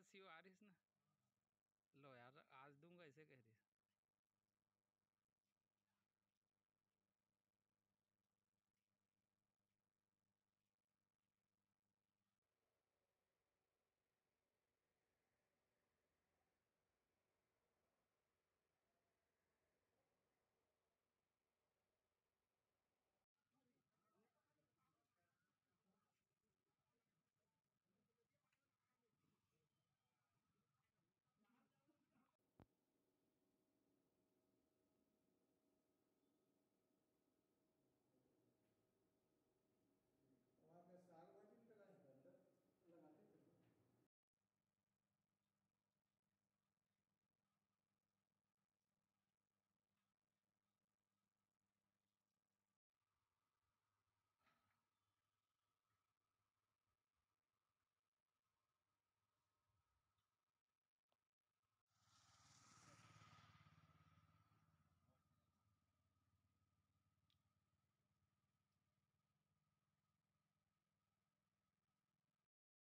यार सीओ आ रही ना लो यार